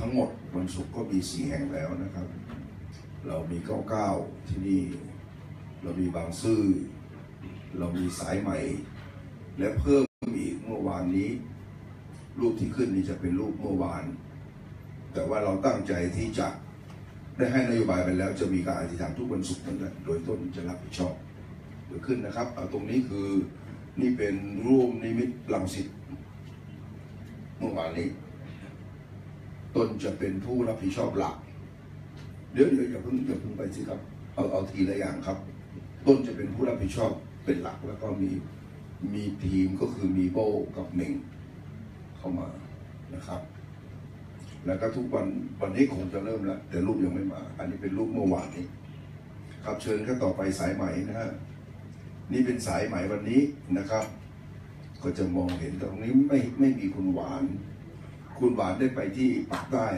ทั้งหมดวันศุกร์ก็มีสี่แห่งแล้วนะครับ เรามีเก้าเก้าที่นี่ เรามีบางซื่อ เรามีสายใหม่ และเพิ่มอีกเมื่อวานนี้ รูปที่ขึ้นนี่จะเป็นรูปเมื่อวาน แต่ว่าเราตั้งใจที่จะได้ให้นโยบายไปแล้วจะมีการอธิษฐานทุกวันศุกร์เหมือนกันโดยต้นจะรับผิดชอบเดี๋ยวขึ้นนะครับเอาตรงนี้คือนี่เป็นรูปนิมิตลังสิตเมื่อวานนี้ ตนจะเป็นผู้รับผิดชอบหลัก เดี๋ยวเดี๋ยวอย่าเพิ่งอย่าเพิ่งไปสิครับ เอาเอาทีละอย่างครับ ต้นจะเป็นผู้รับผิดชอบเป็นหลัก แล้วก็มีมีทีมก็คือมีโบกับเม่งเข้ามานะครับ แล้วก็ทุกวันวันนี้คงจะเริ่มแล้ว แต่รูปยังไม่มา อันนี้เป็นรูปเมื่อวานนี้ครับเชิญก็ต่อไปสายไหม่นะฮะนี่เป็นสายไหม่วันนี้นะครับ ก็จะมองเห็นตรงนี้ไม่ไม่มีคุณหวาน คุณหวานได้ไปที่ปากใต้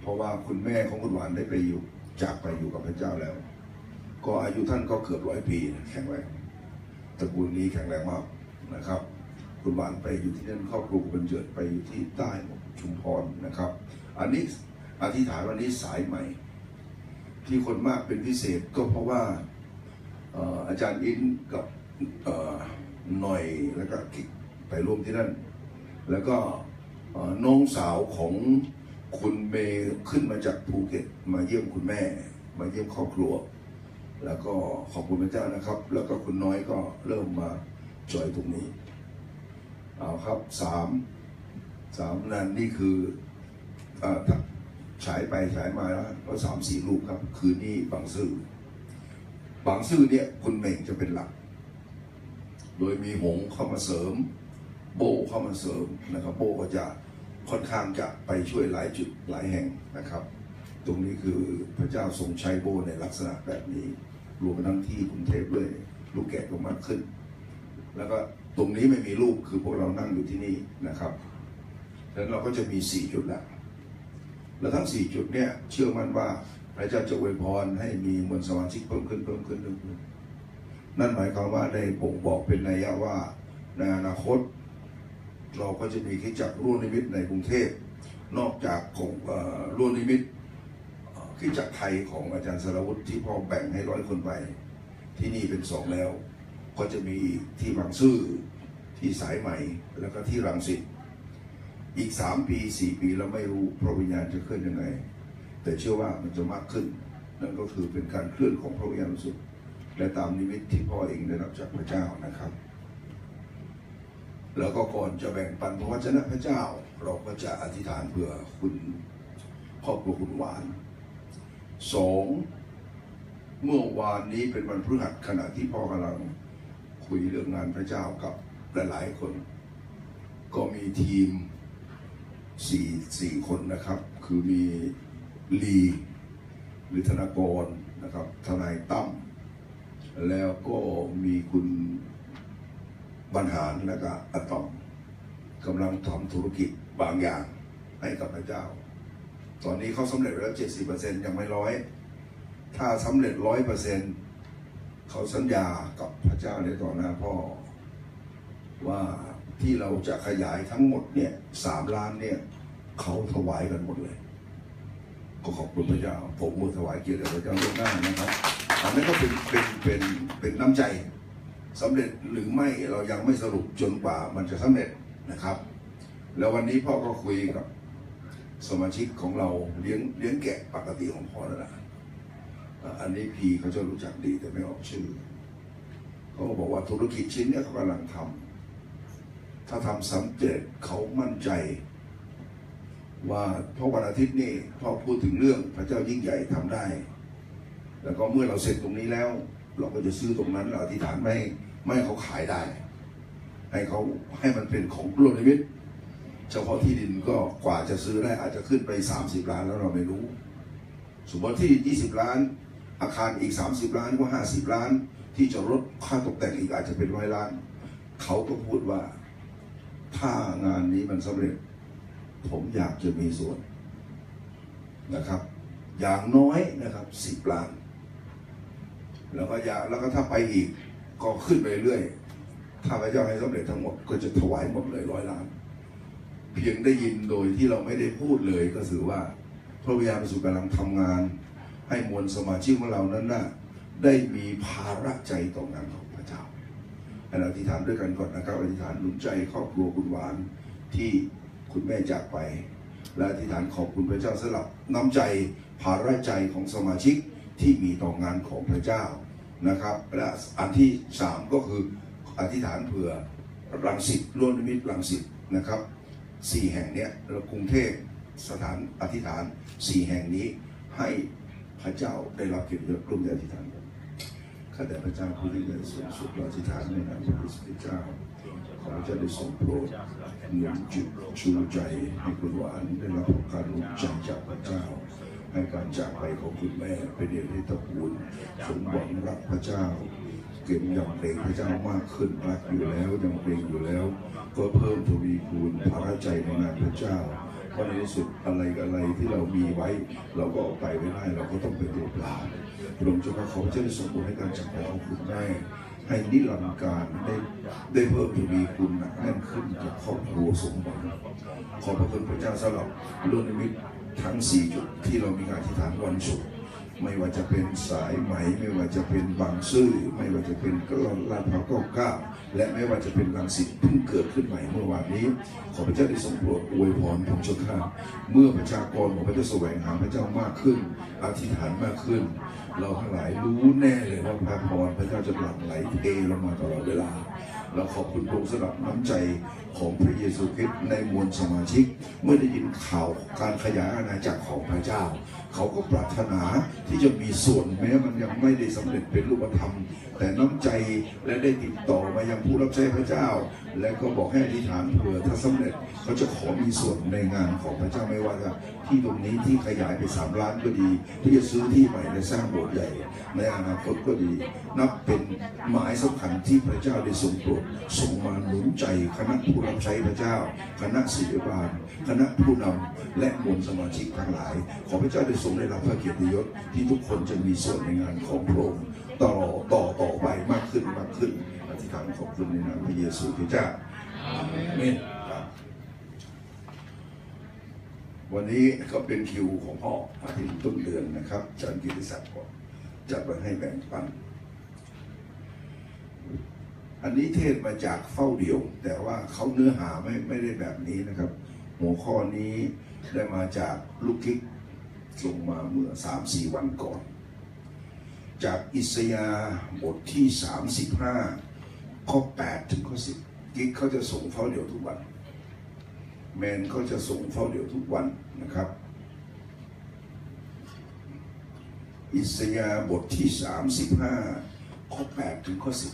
เพราะว่าคุณแม่ของคุณหวานได้ไปอยู่จากไปอยู่กับพระเจ้าแล้ว ก็อายุท่านก็เกือบร้อยปีแข็งแรงตระกูลนี้แข็งแรงมากนะครับ คุณหวานไปอยู่ที่นั่นครอบครัวคุณบรรเจิดไปอยู่ที่ใต้ชุมพรนะครับ อันนี้อธิษฐานวันนี้สายใหม่ ที่คนมากเป็นพิเศษก็เพราะว่าอาจารย์อินกับหน่อยแล้วก็กิกไปร่วมที่นั่น แล้วก็ น้องสาวของคุณเมย์ขึ้นมาจากภูเก็ตมาเยี่ยมคุณแม่ มาเยี่ยมครอบครัว แล้วก็ขอบคุณพระเจ้านะครับ แล้วก็คุณน้อยก็เริ่มมาจอยตรงนี้เอาครับสามสามนั่นนี่คืออ่าฉายไปฉายมาแล้วก็สามสี่รูปครับ คืนนี้บางซื่อบางซื่อเนี่ยคุณเม่งจะเป็นหลัก โดยมีหงเข้ามาเสริม โบเข้ามาเสริมนะครับ โบก็จะ ค่อนข้างจะไปช่วยหลายจุดหลายแห่งนะครับ ตรงนี้คือพระเจ้าทรงใช้โบในลักษณะแบบนี้ รวมทั้งที่กรุงเทพด้วย ลูกแกะก็มากขึ้น แล้วก็ตรงนี้ไม่มีรูปคือพวกเรานั่งอยู่ที่นี่นะครับแล้วเราก็จะมีสี่จุดล้วแล้วทั้งสี่จุดเนี่ยเชื่อมั่นว่าพระเจ้าจะอวยพรให้มีมวลสมาชิกเพิ่มขึ้นเพิ่มขึ้นเพิ่มขึ้น นั่นหมายความว่าได้บ่งบอกเป็นนัยยะว่าในอนาคต เราก็จะมีคริสตจักรร่วมนิมิตในกรุงเทพนอกจากของร่วมนิมิตเอ่อคริสตจักรไทยของอาจารย์สรวุฒิที่พ่อแบ่งให้ร้อยคนไป ที่นี่เป็นสองแล้ว ก็จะมีที่บางซื่อที่สายใหม่แล้วก็ที่รังสิตอีกสามปีสี่ปีเราไม่รู้พระวิญญาณจะเคลื่อนยังไง แต่เชื่อว่ามันจะมากขึ้น นั่นก็คือเป็นการเคลื่อนของพระวิญญาณสุทธิ์และตามนิมิตที่พ่อเองได้รับจากพระเจ้านะครับ แล้วก็ก่อนจะแบ่งปันพระวจนะพระเจ้า เราก็จะอธิษฐานเพื่อคุณครอบครัวคุณหวานสองเมื่อวานนี้เป็นวันพฤหัสขณะที่พ่อกำลังคุยเรื่องงานพระเจ้ากับหลายๆคน ก็มีทีมสี่สี่คนนะครับ คือมีลีหรือธนากรนะครับทนายตั้มแล้วก็มีคุณ บรรหารและก็อะตอมกำลังทำธุรกิจบางอย่างให้กับพระเจ้า ตอนนี้เขาสำเร็จแล้วเจ็ดสิบเปอร์เซ็นยังไม่ร้อย ถ้าสำเร็จร้อยเปอร์เซ็นเขาสัญญากับพระเจ้าในต่อหน้าพ่อ ว่าที่เราจะขยายทั้งหมดเนี่ยสามล้านเนี่ยเขาถวายกันหมดเลย ก็ขอบคุณพระเจ้า ผมมือถวายเกียรติพระเจ้าล่วงหน้านะครับอันนั้นก็เป็นเป็นเป็นเป็นน้ำใจ สำเร็จหรือไม่เรายังไม่สรุปจนกว่ามันจะสำเร็จนะครับ แล้ววันนี้พ่อก็คุยกับสมาชิกของเราเลี้ยงเลี้ยงแกะปกติของพ่อแล้วนะอันนี้พีเขาจะรู้จักดีแต่ไม่ออกชื่อ เขาบอกว่าธุรกิจชิ้นเนี้เขากำลังทำถ้าทำสำเร็จเขามั่นใจ ว่าเพราะวันอาทิตย์นี่พ่อพูดถึงเรื่องพระเจ้ายิ่งใหญ่ทำได้ แล้วก็เมื่อเราเสร็จตรงนี้แล้ว เราก็จะซื้อตรงนั้นเราอธิษฐานไห้ ไม่ให้เขาขายได้ ให้เขาให้มันเป็นของรวมนิมิตเฉพาะที่ดินก็กว่าจะซื้อได้อาจจะขึ้นไป 30 ล้านแล้วเราไม่รู้ สมมติที่ 20 ล้าน อาคารอีก 30 ล้านก็ 50 ล้าน ที่จอดค่าตกแต่งอีกอาจจะเป็นร้อยล้าน เขาก็พูดว่า ถ้างานนี้มันสำเร็จ ผมอยากจะมีส่วนนะครับ อย่างน้อยนะครับสิบล้าน แล้วก็อยากแล้วก็ถ้าไปอีก ก็ขึ้นไปเรื่อยถ้าพระเจ้าให้สำเร็จทั้งหมดก็จะถวายหมดเลยร้อยล้าน เพียงได้ยินโดยที่เราไม่ได้พูดเลยก็ถือว่าพระวิญญาณบริสุทธิ์กำลังทำงาน ให้มวลสมาชิกของเรานั้นน่ะได้มีภาระใจต่องานของพระเจ้าเราอธิษฐานด้วยกันก่อนนะครับอธิษฐานหนุนใจครอบครัวคุณหวานที่คุณแม่จากไป และอธิษฐานขอบคุณพระเจ้าสำหรับน้ำใจภาระใจของสมาชิกที่มีต่องานของพระเจ้า นะครับและอันที่สามก็คืออธิษฐานเผื่อรังสิตร่วมนิมิตรังสิตนะครับสี่แห่งเนี้ยกรุงเทพสถานอธิษฐานสี่แห่งนี้ให้พระเจ้าได้รับเกียรติยศร่วมใจอธิษฐานข้าแต่พระเจ้าผู้ที่เป็สูงสุดเราอธิษฐานในนามพระคริสต์เจ้าขอพระเจ้าได้ทรงโปรดหนุนจิตชูใจให้คุณหวานได้รับการหนุนใจจากพระเจ้า ให้การจากไปของคุณแม่เป็นเดือนที่ตระกูลสมหวังรักพระเจ้า เก็บยำเกรงพระเจ้ามากขึ้นรักอยู่แล้วยำเกรงอยู่แล้ว ก็เพิ่มทวีคูณภาระใจในงานพระเจ้าเพราะในที่สุดอะไรกับอะไรที่เรามีไว้ เราก็เอาไปไม่ได้เราก็ต้องเป็นตัวเปล่าพระองค์เจ้าข้าขอพระเจ้าได้ทรงโปรดให้การจากไปของคุณแม่ให้นิรันดร์การได้ได้เพิ่มทวีคูณหนักแน่นขึ้นกับครอบครัวสมบัติขอบพระคุณพระเจ้าสำหรับรุ่นนิมิต ทั้งสี่จุดที่เรามีการอธิษฐานวันศุกร์ไม่ว่าจะเป็นสายไหม ไม่ว่าจะเป็นบางซื่อไม่ว่าจะเป็นกลอนลาดพร้าวก้าเก้าและไม่ว่าจะเป็นลังสิตเพิ่งเกิดขึ้นใหม่เมื่อวานนี้ ขอพระเจ้าได้ทรงโปรดอวยพรผมเจ้าข้าเมื่อประชากรของพระเจ้าแสวงหาพระเจ้ามากขึ้นอธิษฐานมากขึ้น เราทั้งหลายรู้แน่เลยว่าพระพรพระเจ้าจะหลั่งไหลเทลงมาตลอดเวลา เราขอบคุณพระองค์สำหรับน้ำใจของพระเยซูคริสต์ในมวลสมาชิก เมื่อได้ยินข่าวการขยายอาณาจักรของพระเจ้า เขาก็ปรารถนาที่จะมีส่วนแม้มันยังไม่ได้สำเร็จเป็นรูปธรรม แต่น้ำใจและได้ติดต่อมายังผู้รับใช้พระเจ้า และก็บอกให้อธิษฐานเผื่อถ้าสำเร็จเขาจะขอมีส่วนในงานของพระเจ้าไม่ว่าจะที่ตรงนี้ที่ขยายไปสามล้านก็ดี ที่จะซื้อที่ใหม่และสร้างโบสถ์ใหญ่ในอนาคตก็ดี นับเป็นหมายสำคัญที่พระเจ้าได้ทรงโปรดส่งมาหนุนใจคณะผู้รับใช้พระเจ้า คณะศิริบาลคณะผู้นำและมวลสมาชิกทั้งหลาย ขอพระเจ้าได้ทรงได้รับพระเกียรติยศที่ทุกคนจะมีส่วนในงานของพระองค์ต่อต่อต่อไปมากขึ้นมากขึ้นอธิษฐานขอบคุณในนามพระเยซูคริสต์เจ้าอาเมนครับวันนี้ก็เป็นคิวของพ่ออาทิตย์ต้นเดือนนะครับอาจารย์กิติศักดิ์ก็จัดไว้ให้แบ่งปัน อันนี้เทศมาจากเฝ้าเดี่ยว แต่ว่าเขาเนื้อหาไม่ไม่ได้แบบนี้นะครับ หัวข้อนี้ได้มาจากลูกคิกส่งมาเมื่อสามสี่วันก่อน จากอิสยาบทที่สามสิบห้าข้อแปดถึงข้อสิบกิ๊กเขาจะส่งเฝ้าเดี่ยวทุกวัน แมนเขาจะส่งเฝ้าเดี่ยวทุกวันนะครับ อิสยาบทที่สามสิบห้าข้อแปดถึงข้อสิบ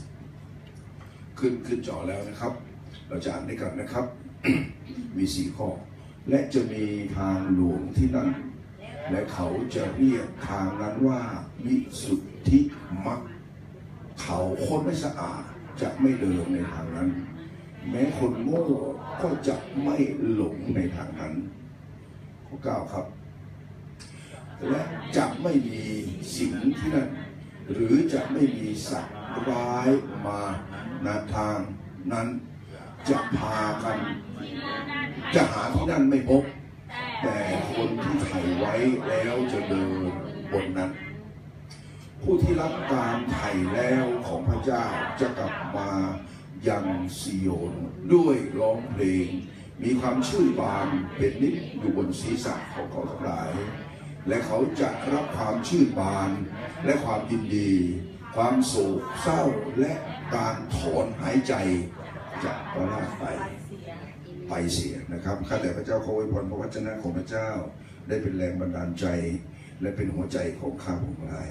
ขึ้นขึ้นจอแล้วนะครับ เราจะอ่านด้วยกันนะครับ มีสี่ข้อ และจะมีทางหลวงที่นั่นและเขาจะเรียกทางนั้นว่าวิสุทธิมักเขาคนไม่สะอาดจะไม่เดินในทางนั้น แม้คนโง่ก็จะไม่หลงในทางนั้นข้อเก้าครับ และจะไม่มีสิ่งที่นั่นหรือจะไม่มีสัตว์ร้ายมานทางนั้น จะพากัน จะหาที่นั่นไม่พบ แต่คนที่ไถ่ไว้แล้วจะเดินบนนั้น ผู้ที่รับการไถ่แล้วของพระเจ้าจะกลับมายังซิโยนด้วยร้องเพลง มีความชื่นบานเป็นนิดอยู่บนศีรษะของเขาทั้งหลาย และเขาจะรับความชื่นบานและความยินดี ความโศกเศร้าและการถอนหายใจจะประลาดไปไปเสียนะครับข้าแต่พระเจ้าขออวยพรพระวจนะของพระเจ้า ได้เป็นแรงบันดาลใจ และเป็นหัวใจของข้าพงหลาย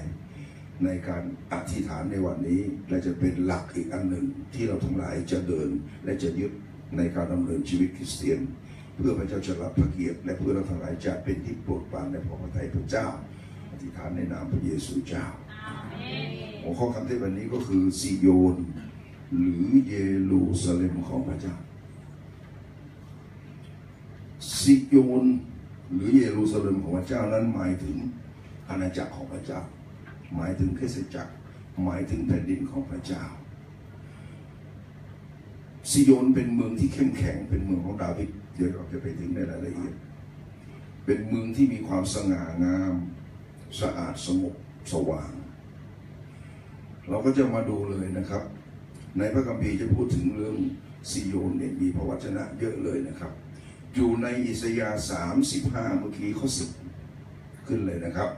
ในการอธิษฐานในวันนี้ และจะเป็นหลักอีกอันหนึ่งที่เราทั้งหลายจะเดินและจะยึดในการดำเนินชีวิตคริสเตียน เพื่อพระเจ้าจะรับพระเกียรติและเพื่อเราทั้งหลายจะเป็นที่โปรดปรานในพระพระทัยพระเจ้า อธิษฐานในนามพระเยซูเจ้าหัวข้อคำเทศวันนี้ก็คือซิโยน หรือเยรูซาเล็มของพระเจ้าซิโยนหรือเยรูซาเล็มของพระเจ้านั้นหมายถึงอาณาจักรของพระเจ้า หมายถึงคริสตจักร หมายถึงแผ่นดินของพระเจ้าซิโยนเป็นเมืองที่เข้มแข็งเป็นเมืองของดาวิดเดี๋ยวเราจะไปถึงในรายละเอียด เป็นเมืองที่มีความสง่างาม สะอาดสงบสว่าง เราก็จะมาดูเลยนะครับ ในพระคัมภีร์จะพูดถึงเรื่องซิโยนเนี่ยมีพระวจนะเยอะเลยนะครับ อยู่ในอิสยาห์35เมื่อกี้ข้อสิบขึ้นเลยนะครับ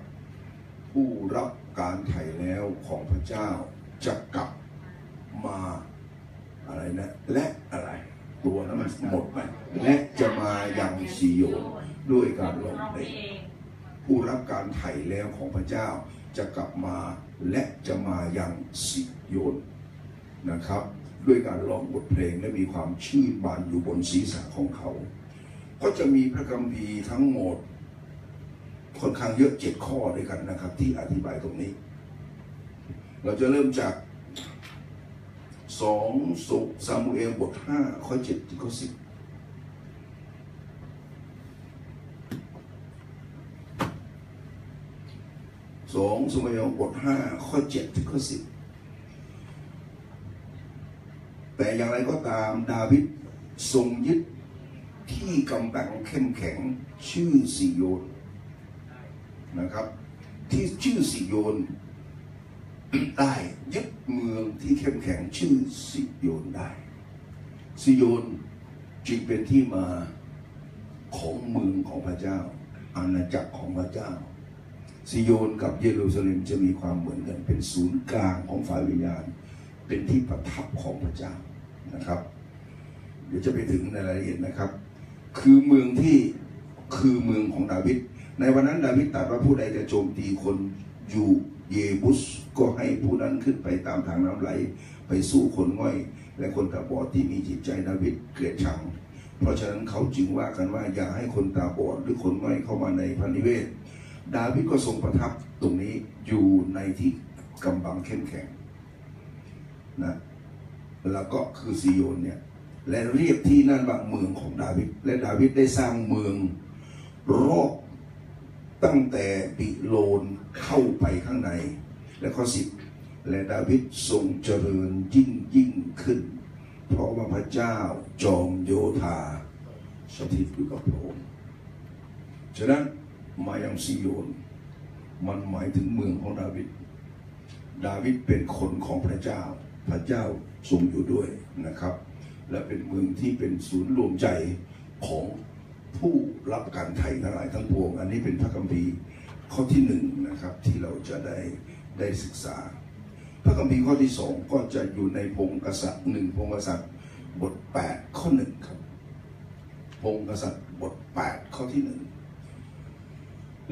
ผู้รับ การไถ่แล้วของพระเจ้าจะกลับมาอะไรนะ และอะไรตัวนั้นมันหมดไปและจะมาอยังซิโยนด้วยการร้องเพลงผู้รับการไถ่แล้วของพระเจ้าจะกลับมาและจะมาอยังสิโยนนะครับ ด้วยการร้องบทเพลงและมีความชื่นบานอยู่บนศีรษะของเขา ก็จะมีพระคัมภีร์ทั้งหมด ค่อนข้างเยอะเจ็ดข้อด้วยกันนะครับ ที่อธิบายตรงนี้ เราจะเริ่มจากสองสุซามูเอลบทห้าข้อเจ็ดถึงข้อสิบสองสมัยบทห้าข้อเจ็ดถึงข้อสิบแต่อย่างไรก็ตามดาวิดทรงยึดที่กำบังเข้มแข็งชื่อสิโยน นะครับ ที่ชื่อสิโยนได้ยึดเมืองที่เข้มแข็งชื่อสิโยนได้ สิโยนจึงเป็นที่มาของเมืองของพระเจ้า อาณาจักรของพระเจ้าซิโยนกับเยรูซาเล็มจะมีความเหมือนกันเป็นศูนย์กลางของฝ่ายวิญญาณ เป็นที่ประทับของพระเจ้านะครับ เดี๋ยวจะไปถึงในรายละเอียดนะครับ คือเมืองที่คือเมืองของดาวิด ในวันนั้นดาวิดตรัสว่าผู้ใดจะโจมตีคนอยู่เยบุสก็ให้ผู้นั้นขึ้นไปตามทางน้ำไหล ไปสู้คนง่อย และคนตาบอดที่มีจิตใจดาวิดเกลียดชัง เพราะฉะนั้นเขาจึงว่ากันว่าอย่าให้คนตาบอดหรือคนง่อยเข้ามาในพันนิเวศ ดาวิดก็ทรงประทับตรงนี้อยู่ในที่กำบังเข้มแข็งนะแล้วก็คือซิโยนเนี่ยและเรียกที่นั่นว่าเมืองของดาวิดและดาวิดได้สร้างเมืองรอบ ตั้งแต่ปิโลนเข้าไปข้างใน และข้อสิบและดาวิดทรงเจริญยิ่งยิ่งขึ้น เพราะว่าพระเจ้าจอมโยธาสถิตอยู่กับพระองค์ฉะนั้นมายังซิโยน มันหมายถึงเมืองของดาวิดดาวิดเป็นคนของพระเจ้า พระเจ้าทรงอยู่ด้วยนะครับ และเป็นเมืองที่เป็นศูนย์รวมใจของ ผู้รับการไถ่ทั้งหลายทั้งปวง อันนี้เป็นพระคัมภีร์ข้อที่หนึ่งนะครับที่เราจะได้ได้ศึกษา พระคัมภีร์ข้อที่สองก็จะอยู่ในพงศ์กษัตริย์หนึ่งพงศ์กษัตริย์บทแปดข้อหนึ่งครับพงศ์กษัตริย์บทแปดข้อที่หนึ่ง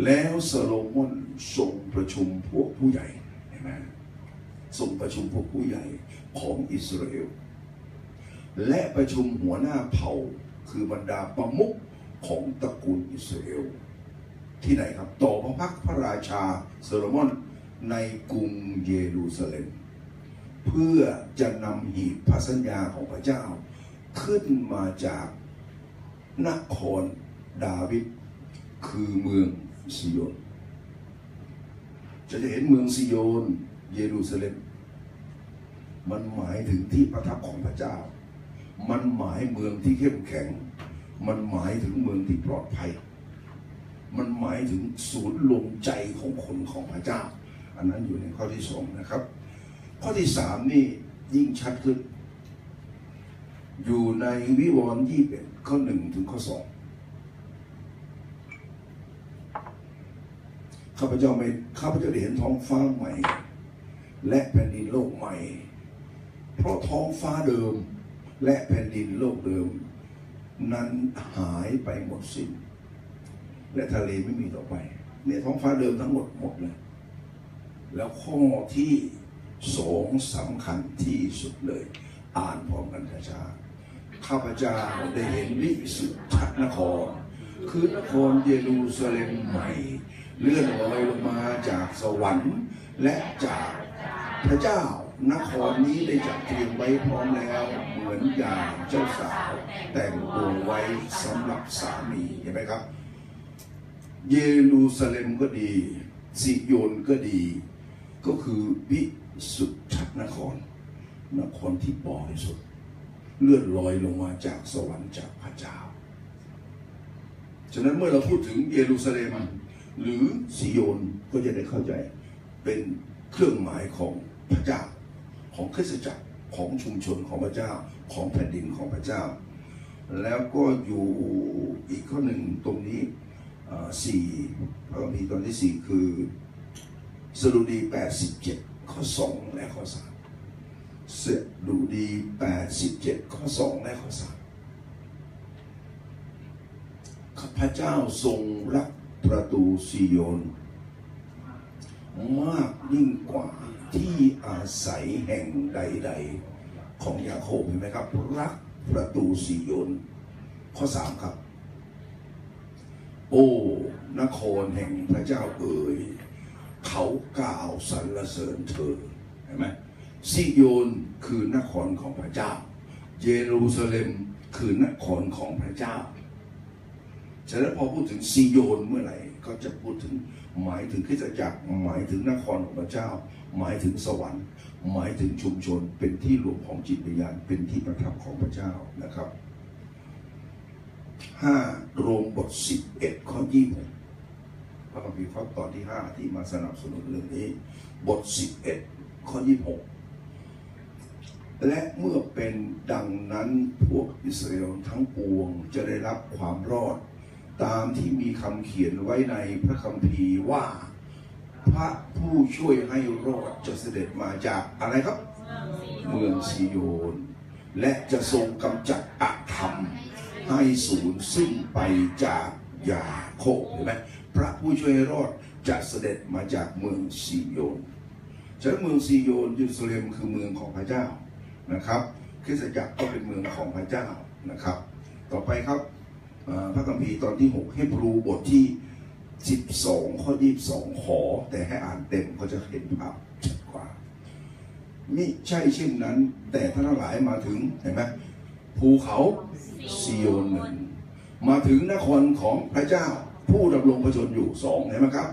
แล้วโซโลมอนทรงประชุมพวกผู้ใหญ่เห็นไหมทรงประชุมพวกผู้ใหญ่ของอิสราเอล และประชุมหัวหน้าเผ่าคือบรรดาประมุข ของตระกูลอิสราเอลที่ไหนครับ ต่อพระพักพระราชาโซโลมอนในกรุงเยรูซาเล็ม เพื่อจะนำหีบพระสัญญาของพระเจ้า ขึ้นมาจากนครดาวิดคือเมืองซิโยนจะเห็นเมืองซิโยน เยรูซาเล็ม มันหมายถึงที่ประทับของพระเจ้า มันหมายเมืองที่เข้มแข็ง มันหมายถึงเมืองที่ปลอดภัย มันหมายถึงศูนย์รวมใจของคนของพระเจ้า อันนั้นอยู่ในข้อที่สองนะครับ ข้อที่สามนี่ยิ่งชัดขึ้น อยู่ในวิวรณ์ยี่เอ็ดข้อหนึ่งถึงข้อสองข้าพเจ้าไม่ข้าพเจ้าได้เห็นท้องฟ้าใหม่ และแผ่นดินโลกใหม่ เพราะท้องฟ้าเดิม และแผ่นดินโลกเดิม นั้นหายไปหมดสิ้น และทะเลไม่มีต่อไป เนี่ยท้องฟ้าเดิมทั้งหมดหมดเลยแล้วข้อที่สองสำคัญที่สุดเลย อ่านพร้อมกันช้าๆข้าพเจ้าได้เห็นวิสุทธนคร คือนครเยรูซาเล็มใหม่ เลื่อนลอยลงมาจากสวรรค์และจากพระเจ้า นครนี้ได้จัดเตรียมไว้พร้อมแล้ว เหมือนอย่างเจ้าสาวแต่งตัวไว้สำหรับสามีเห็นไหมครับ เยรูซาเล็มก็ดีซิโยนก็ดี ก็คือวิสุทธนคร นครที่บริสุทธิ์เลื่อนลอยลงมาจากสวรรค์จากพระเจ้า ฉะนั้นเมื่อเราพูดถึงเยรูซาเล็มหรือซิโยนก็จะได้เข้าใจเป็นเครื่องหมายของพระเจ้า ของคริสตจักรของชุมชนของพระเจ้าของแผ่นดินของพระเจ้า แล้วก็อยู่อีกข้อหนึ่งตรงนี้สี่พระมีตอนที่สี่คือสดุดี 87 ข้อ 2 และข้อ3สดุดี 87 ข้อ 2 และข้อ 3 ข้าพเจ้าทรงรักประตูซิโยน มากยิ่งกว่าที่อาศัยแห่งใด ๆ ของยาโคบเห็นไหมครับ รักประตูซิโยนข้อ3ครับ โอ้นครแห่งพระเจ้าเอ๋ยเขากล่าวสรรเสริญเธอเห็นไหมซิโยนคือนครของพระเจ้า เยรูซาเล็มคือนครของพระเจ้าฉะนั้นพอพูดถึงซีโยนเมื่อไหร่ ก็จะพูดถึงหมายถึงคริสตจักรหมายถึงนครของพระเจ้า หมายถึงสวรรค์ หมายถึงชุมชนเป็นที่รวมของจิตวิญญาณเป็นที่ประทับของพระเจ้านะครับห้าโรมบทสิบเอ็ดข้อยี่สิบพระคัมภีร์ข้อตอนที่ห้าที่มาสนับสนุนเรื่องนี้ บทสิบเอ็ดข้อยี่สิบหกและเมื่อเป็นดังนั้นพวกอิสราเอลทั้งปวงจะได้รับความรอด ตามที่มีคำเขียนไว้ในพระคัมภีร์ว่า พระผู้ช่วยให้รอดจะเสด็จมาจากอะไรครับ เมืองซีโยน และจะทรงกำจัดอธรรม ให้สูญสิ้นไปจากยาโคบเห็นไหมพระผู้ช่วยให้รอดจะเสด็จมาจากเมืองซีโยนฉะนั้นเมืองซีโยนเยรูซเลมคือเมืองของพระเจ้านะครับคริสตจักรก็เป็นเมืองของพระเจ้านะครับ ต่อไปครับอ่า พระคัมภีร์ตอนที่ 6 ให้รูบทที่ 12 ข้อ 22 ขอ แต่ให้อ่านเต็มก็จะเห็นภาพชัดกว่ามิใช่เช่นนั้น แต่ท่านทั้งหลายมาถึงเห็นไหมภูเขาซีโยนหนึ่งมาถึงนครของพระเจ้า ผู้ดำรงพระชนอยู่สองเห็นไหมครับ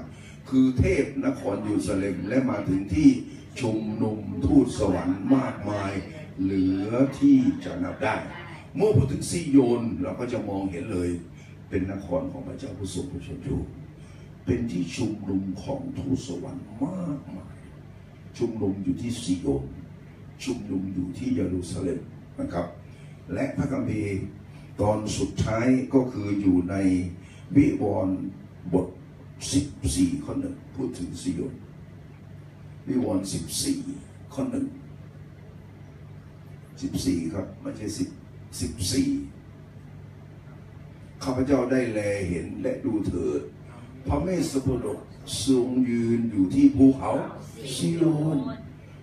คือเทพนครยูซาเล็มและมาถึงที่ชุมนุมทูตสวรรค์มากมาย เหลือที่จะนับได้ เมื่อพูดถึงซีโยนเราก็จะมองเห็นเลย เป็นนครของพระเจ้าผู้ทรงพระชนอยู่ เป็นที่ชุมนุมของทูตสวรรค์มากมาย ชุมนุมอยู่ที่ซีโยน ชุมนุมอยู่ที่เยรูซาเล็มนะครับ และพระคัมภีร์ตอนสุดท้ายก็คืออยู่ในวิวรณ์บท 14 ข้อหนึ่งพูดถึงซีโยนวิวรณ์14 ข้อหนึ่ง14 ครับ ไม่ใช่ 10 14ข้าพเจ้าได้แลเห็นและดูเถิดพระเมสสโปดกทรงยืนอยู่ที่ภูเขาซิโยน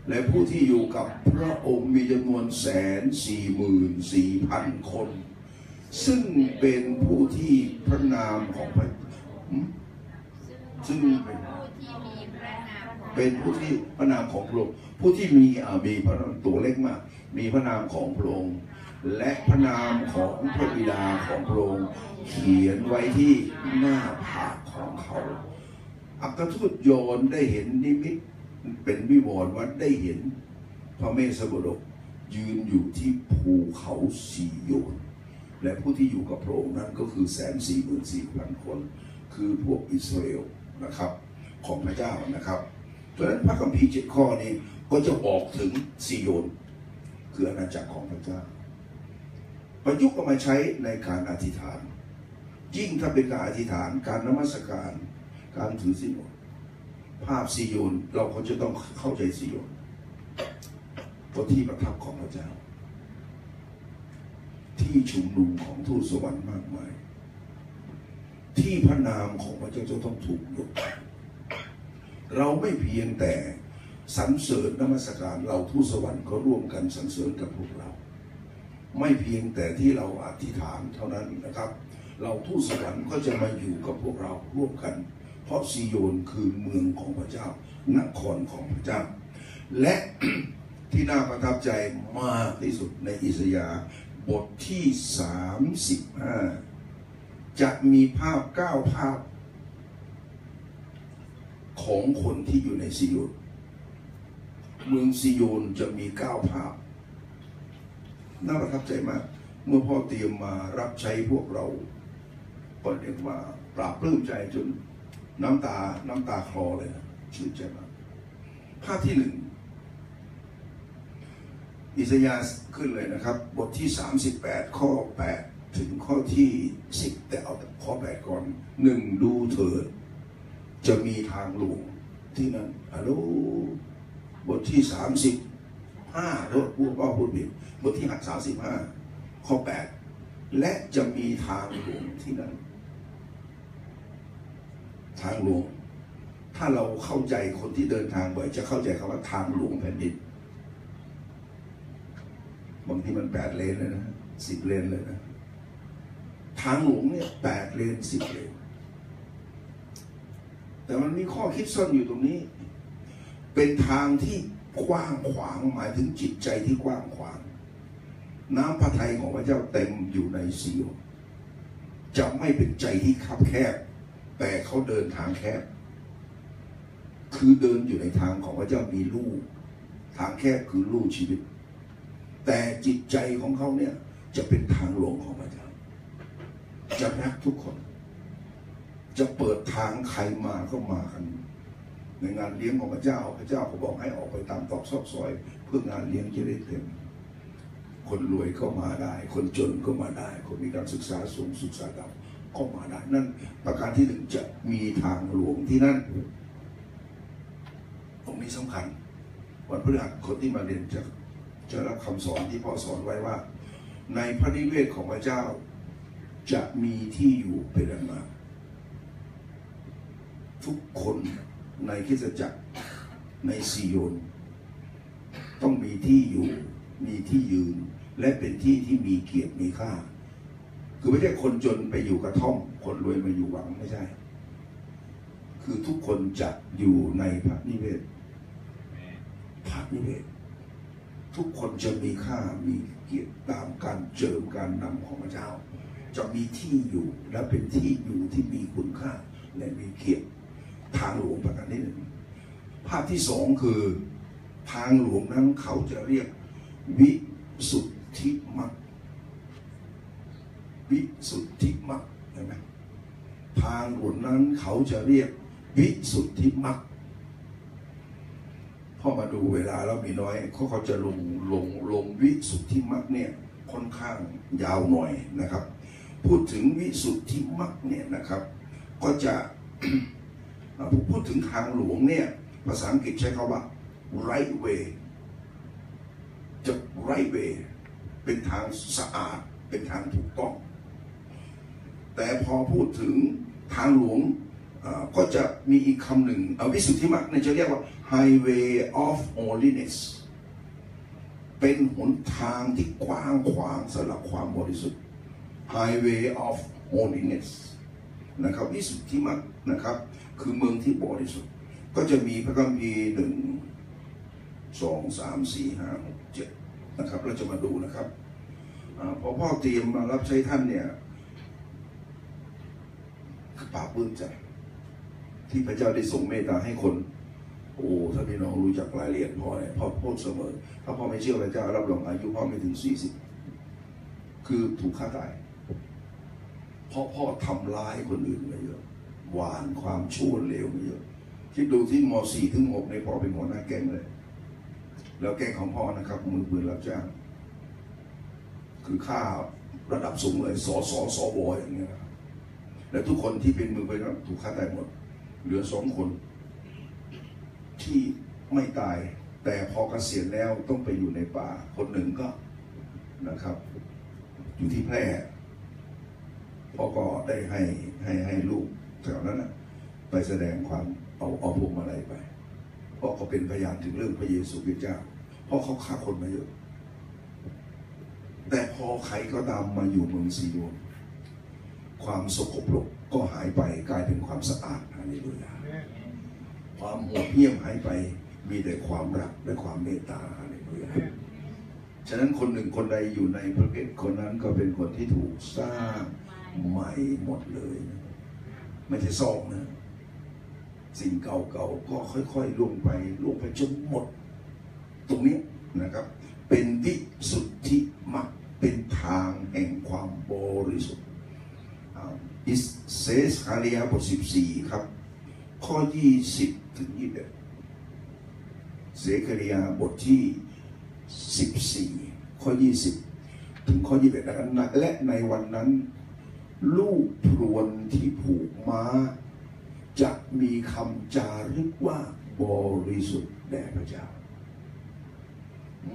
และผู้ที่อยู่กับพระองค์มีจำนวนแสนสี่หมื่นสี่พันคน ซึ่งเป็นผู้ที่พระนามของพระหืมซึ่งเป็นผู้ที่มีพระนามของเป็นผู้ที่พระนามของพระองค์ผู้ที่มีอ่ามีพระนามตัวเล็กมาก มีพระนามของพระองค์ และพระนามของพระบิดาของพระองค์เขียนไว้ที่หน้าผากของเขา อัครทูตโยนได้เห็นนิมิตเป็นวิวรณ์ว่าได้เห็นพระเมสสบุดกยืนอยู่ที่ภูเขาสีโยน และผู้ที่อยู่กับพระองค์นั้นก็คือแสนสี่หมื่นสี่พันคน คือพวกอิสราเอลนะครับของพระเจ้านะครับ เพราะฉะนั้นพระคัมภีร์เจ็ดข้อนี้ก็จะบอกถึงซิโยน คืออาณาจักรของพระเจ้า ประยุกต์เอามาใช้ในการอธิษฐาน ยิ่งถ้าเป็นการอธิษฐาน การนมัสการ การถือศีลภาพซิโยนเราก็จะต้องเข้าใจซิโยนว่าที่ประทับของพระเจ้า ที่ชุมนุมของทูตสวรรค์มากมาย ที่พระนามของพระเจ้าจะต้องถูกยกเราไม่เพียงแต่สรรเสริญนมัสการเราทูตสวรรค์ก็ร่วมกันสรรเสริญกับพวกเรา ไม่เพียงแต่ที่เราอธิษฐานเท่านั้นนะครับ เราทูตสวรรค์ก็จะมาอยู่กับพวกเราร่วมกัน เพราะซีโยนคือเมืองของพระเจ้านครของพระเจ้า และที่น่าประทับใจมากที่สุดในอิสยาห์บทที่ 35 จะมีภาพเก้าภาพ ของคนที่อยู่ในซีโยน เมืองซีโยนจะมีเก้าภาพ น่าประทับใจมาก เมื่อพ่อเตรียมมารับใช้พวกเราก็เรียกว่าปราบปลื้มใจจนน้ำตาน้ำตาคลอเลยนะชื่นใจมากภาพที่หนึ่งอิสยาห์ขึ้นเลยนะครับ บทที่ 38 ข้อ 8 ถึงข้อที่ 10 แต่เอาข้อ 8 ก่อนหนึ่งดูเถิด จะมีทางหลวงที่นั่นฮัลโหลบทที่ 35โทษพูดว่าพูดผิด บทที่หัก35ข้อ8และจะมีทางหลวงที่นั่นทางหลวง ถ้าเราเข้าใจคนที่เดินทางบ่อยจะเข้าใจคำว่าทางหลวงแผ่นดินบางทีมันแปดเลนเลยนะสิบเลนเลยนะ ทางหลวงเนี่ยแปดเลนสิบเลน แต่มันมีข้อคิดซ่อนอยู่ตรงนี้ เป็นทางที่กว้างขวางหมายถึงจิตใจที่กว้างขวาง น้ำพระทัยของพระเจ้าเต็มอยู่ในซีโอจะไม่เป็นใจที่คับแคบ แต่เขาเดินทางแคบ คือเดินอยู่ในทางของพระเจ้ามีลูกทางแคบคือลูกชีวิต แต่จิตใจของเขาเนี่ยจะเป็นทางหลวงของพระเจ้า จะรักทุกคน จะเปิดทางใครมาก็มากันในงานเลี้ยงของพระเจ้า พระเจ้าก็บอกให้ออกไปตามตอกซอกซอย เพื่องานเลี้ยงจะได้เต็ม คนรวยก็มาได้ คนจนก็มาได้ คนมีการศึกษาสูงศึกษาต่ำก็มาได้ นั่นประการที่หนึ่งจะมีทางหลวงที่นั่น ตรงนี้สำคัญ วันพฤหัสคนที่มาเรียนจะจะรับคำสอนที่พ่อสอนไว้ว่า ในพระนิเวศของพระเจ้า จะมีที่อยู่เป็นอันมากทุกคนในคริสตจักรในซีโยนต้องมีที่อยู่มีที่ยืน และเป็นที่ที่มีเกียรติมีค่า คือไม่ใช่คนจนไปอยู่กระท่อม คนรวยมาอยู่หวังไม่ใช่ คือทุกคนจะอยู่ในพระนิเวศพระนิเวศ ทุกคนจะมีค่ามีเกียรติตามการเจิมการนำของพระเจ้า จะมีที่อยู่และเป็นที่อยู่ที่มีคุณค่าและมีเกียรติทางหลวงประการที่หนึ่งภาพที่สองคือทางหลวงนั้นเขาจะเรียกวิสุทธ มรรควิสุทธิมรรคเห็นไหมทางหลวงนั้นเขาจะเรียกวิสุทธิมรรคพอมาดูเวลาแล้วมีน้อยเขาเขาจะลงลงลงวิสุทธิมรรคเนี่ยค่อนข้างยาวหน่อยนะครับ พูดถึงวิสุทธิมรรคเนี่ยนะครับ ก็จะพูดถึงทางหลวงเนี่ยภาษาอังกฤษใช้คำว่า right way จะ right way เป็นทางสะอาด เป็นทางถูกต้อง แต่พอพูดถึงทางหลวงก็จะมีอีกคำหนึ่งอวิสุทธิมรรคเนี่ยจะเรียกว่า highway of holiness เป็นหนทางที่กว้างขวางสำหรับความบริสุทธิ์ highway of holiness นะครับวิสุทธิมรรคนะครับ คือเมืองที่บริสุทธิ์ ก็จะมีพระคัมภีร์หนึ่งสองสามสี่ห้าหกเจ็ด นะครับ เราจะมาดูนะครับอพอพ่อเตรียมมารับใช้ท่านเนี่ยคือปราบปลื้มใจที่พระเจ้าได้ทรงเมตตาให้คน โอ้ถ้าพี่น้องรู้จักรายละเอียดพ่อเนี่ยพ่อพูดเสมอ ถ้าพ่อไม่เชื่อพระเจ้ารับรองอายุพ่อไม่ถึงสี่สิบคือถูกฆ่าตายเพราะพ่อทำร้ายคนอื่นมาเยอะหวานความชั่วเลวมาเยอะคิดดูที่ม .4 ถึง 6 ในพ่อเป็นหัวหน้าแก๊งเลย แล้วแก๊งของพ่อนะครับมือปืนรับจ้างคือค่าระดับสูงเลยสอสอสอวออย่างเงี้ยและทุกคนที่เป็นมือปืนนั้นถูกฆ่าตายหมด เหลือสองคน ที่ไม่ตาย แต่พอเกษียณแล้วต้องไปอยู่ในป่า คนหนึ่งก็นะครับ อยู่ที่แพร่พ่อก็ได้ให้ให้ให้ลูกแถวนั้นนะไปแสดงความเอาเอาพวงมาลัยไปเพราะเขาเป็นพยานถึงเรื่องพระเยซูคริสต์เจ้า ราะเขาฆ่าคนมาเยอะ แต่พอใครก็ตามมาอยู่เมืองซีโยนความสกปรกก็หายไปกลายเป็นความสะอาดฮาเลลูยาความโหดเหี้ยมหายไปมีแต่ความรักและความเมตตาฮาเลลูยาฉะนั้นคนหนึ่งคนใดอยู่ในพระคริสต์คนนั้นก็เป็นคนที่ถูกสร้างใหม่หมดเลยนะไม่ใช่ซ่อมนะ สิ่งเก่าๆก็ค่อยๆล่วงไปล่วงไปจนหมด ตรงนี้นะครับ เป็นวิสุทธิมรรคเป็นทางแห่งความบริสุทธิ์อิสเซสคาเรียบท14ครับ ข้อ20ถึง21เศคาริยาห์บทที่14ข้อ20ถึงข้อ21นะครับและในวันนั้น ลูกพรวนที่ผูกม้า จะมีคำจารึกว่าบริสุทธิ์แด่พระเจ้า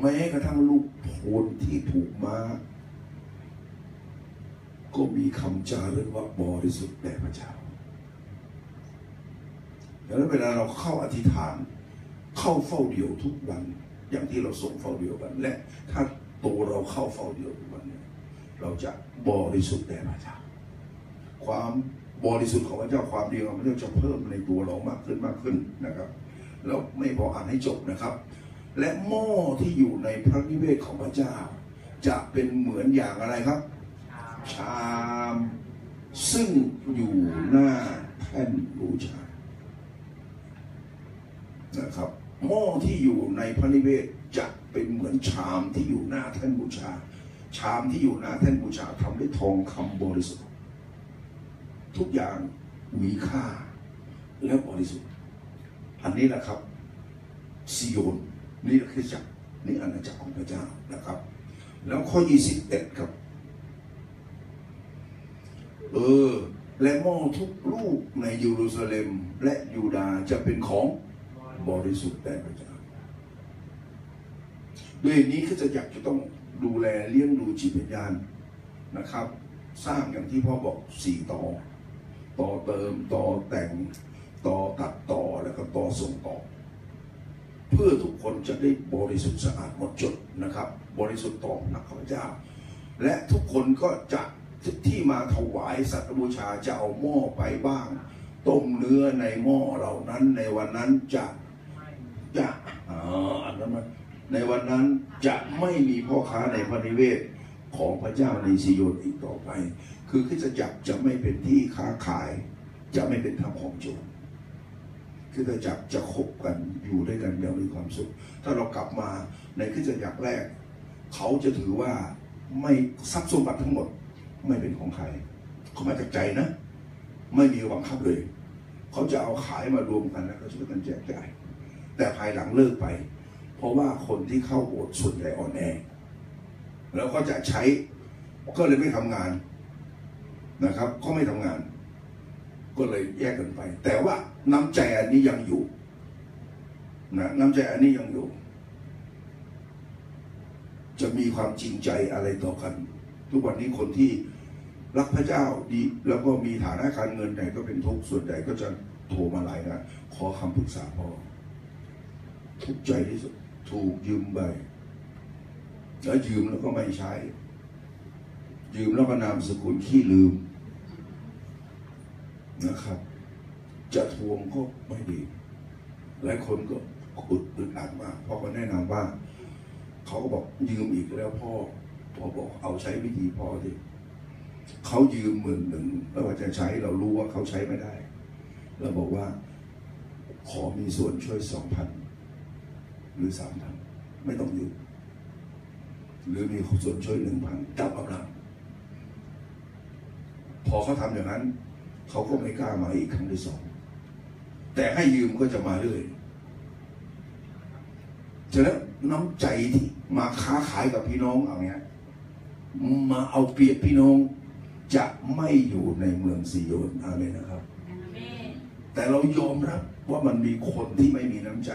แม้กระทั่งลูกพรวนที่ผูกม้า ก็มีคำจารึกว่าบริสุทธิ์แด่พระเจ้าดังนั้นเวลาเราเข้าอธิษฐาน เข้าเฝ้าเดียวทุกวัน อย่างที่เราส่งเฝ้าเดียวกัน และถ้าตัวเราเข้าเฝ้าเดียวทุกวันเนี่ยเราจะบริสุทธิ์แด่พระเจ้า ความบริสุทธิ์ของพระเจ้าความดีของพระเจ้าจะเพิ่มในตัวเรามากขึ้นมากขึ้นนะครับ แล้วไม่พออ่านให้จบนะครับ และหม้อที่อยู่ในพระนิเวศของพระเจ้า จะเป็นเหมือนอย่างอะไรครับ ชามซึ่งอยู่หน้าแท่นบูชานะครับหม้อที่อยู่ในพระนิเวศจะเป็นเหมือนชามที่อยู่หน้าแท่นบูชา ชามที่อยู่หน้าแท่นบูชาทำด้วยทองคำบริสุทธิ์ ทุกอย่างมีค่าและบริสุทธิ์ อันนี้แหละครับซิโยน นี่คือจักรนี่อาณาจักรของพระเจ้านะครับ แล้วข้อ21ครับ เออ และหม้อทุกลูกในเยรูซาเล็มและยูดาจะเป็นของบริสุทธิ์แด่พระเจ้าด้วยนี้ก็จะอยากจะต้องดูแลเลี้ยงดูจิตวิญญาณนะครับ สร้างอย่างที่พ่อบอกสี่ต่อ ต่อเติมต่อแต่งต่อตัดต่อแล้วก็ต่อส่งต่อ เพื่อทุกคนจะได้บริสุทธิ์สะอาดหมดจดนะครับ บริสุทธิ์ต่อพระข้าพเจ้า และทุกคนก็จะที่มาถวายสัตว์บูชาจะเอาหม้อไปบ้าง ต้มเนื้อในหม้อเหล่านั้นในวันนั้นจะจะอ่าอันนั้นมันในวันนั้นจะไม่มีพ่อค้าในพระนิเวศของพระเจ้าในซิโยนอีกต่อไป คือคริสตจักรจะไม่เป็นที่ค้าขาย จะไม่เป็นทางของโจร คริสตจักรจะคบกันอยู่ด้วยกันอย่างมีความสุข ถ้าเรากลับมาในคิดจักรแรก เขาจะถือว่าไม่ทรัพย์สมบัติทั้งหมด ไม่เป็นของใครเขามาจากใจนะ ไม่มีบังคับเลย เขาจะเอาขายมารวมกันแล้วก็ช่วยกันแจกจ่าย แต่ภายหลังเลิกไป เพราะว่าคนที่เข้าโบสถ์ส่วนใหญ่อ่อนแอแล้วก็จะใช้ก็เลยไม่ทำงานนะครับ ก็ไม่ทำงาน ก็เลยแยกกันไป แต่ว่า น้ำใจอันนี้ยังอยู่นะน้ำใจอันนี้ยังอยู่ จะมีความจริงใจอะไรต่อกัน ทุกวันนี้คนที่รักพระเจ้าดี แล้วก็มีฐานะการเงินไหนก็เป็นทุกข์ส่วนใหญ่ก็จะโทรมาหลายนะขอคำปรึกษาพ่อทุกใจที่สุดถูกยืมไปแล้วยืมแล้วก็ไม่ใช้ ยืมแล้วก็นามสกุลขี้ลืมนะครับ จะทวงก็ไม่ดี หลายคนก็อึดอึดอัดมากพ่อก็แนะนำว่า เขาก็บอกยืมอีกแล้วพ่อพ่อบอกเอาใช้วิธีพ่อดิเขายืมหมื่นหนึ่งแล้วว่าจะใช้เรารู้ว่าเขาใช้ไม่ได้เราบอกว่า ขอมีส่วนช่วยสองพันหรือสามพันไม่ต้องยืมหรือมีส่วนช่วยหนึ่งพันจับกำลังพอเขาทำอย่างนั้น เขาก็ไม่กล้ามาอีกครั้งที่สอง แต่ให้ยืมก็จะมาเรื่อยฉะนั้นน้ำใจที่มาค้าขายกับพี่น้องเอาเนี้ยมาเอาเปรียบพี่น้องจะไม่อยู่ในเมืองซีโยนอะไรนะครับ แต่เรายอมรับว่ามันมีคนที่ไม่มีน้ำใจ